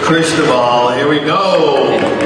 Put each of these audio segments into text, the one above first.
Cristobal, here we go.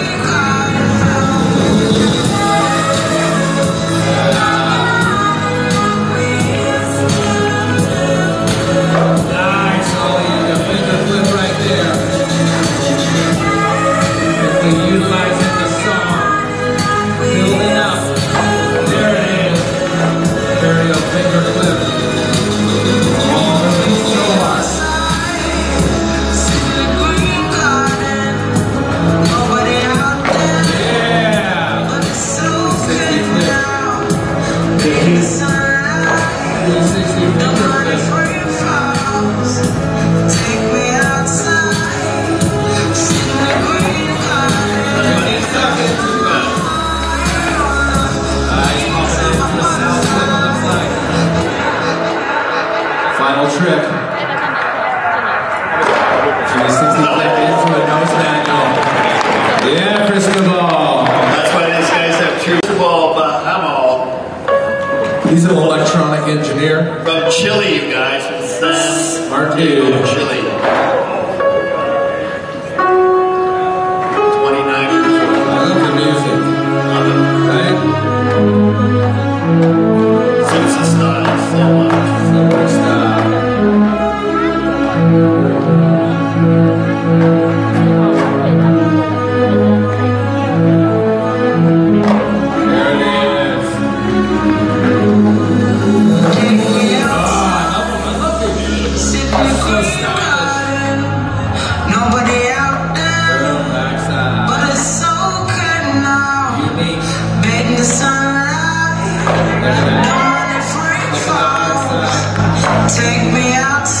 final trip. She was 60 seconds into a nose manual. Yeah, Cristobal. That's why these guys have Cristobal Bahamonde. He's an electronic engineer. From Chile, you guys. Mark Chile. Take me outside.